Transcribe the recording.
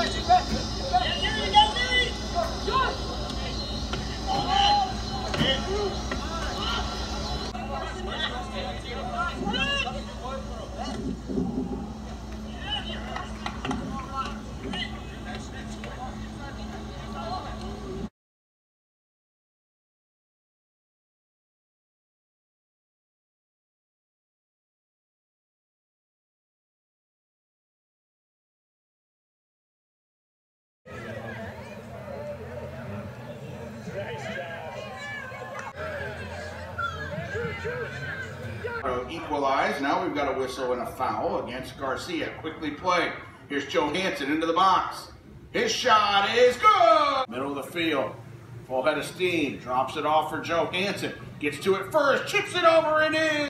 Vai, vai, vai. Equalize. Now we've got a whistle and a foul against Garcia. Quickly play. Here's Johansen into the box. His shot is good. Middle of the field. Full head of steam. Drops it off for Johansen. Gets to it first. Chips it over and in.